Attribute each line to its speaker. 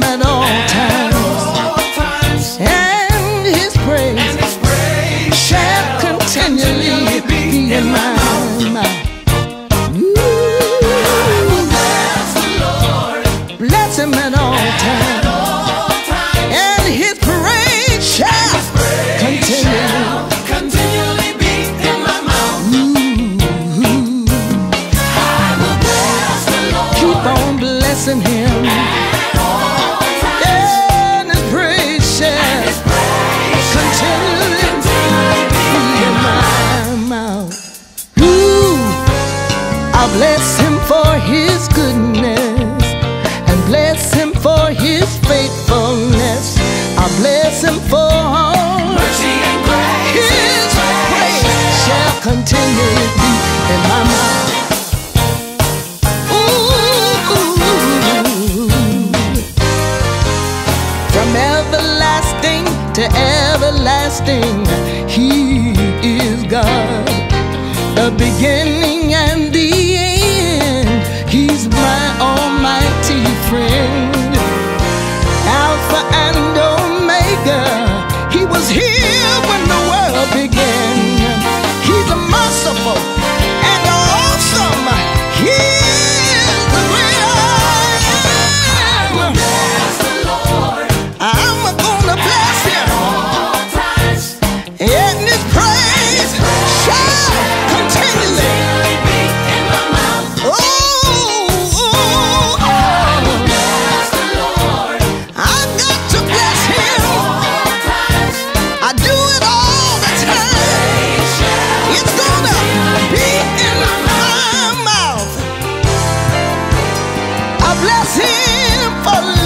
Speaker 1: Man, all time. Bless him for his goodness and bless him for his faithfulness. I bless him for all his praise shall continually be in my mouth. From everlasting to everlasting, He is God. The beginning Simple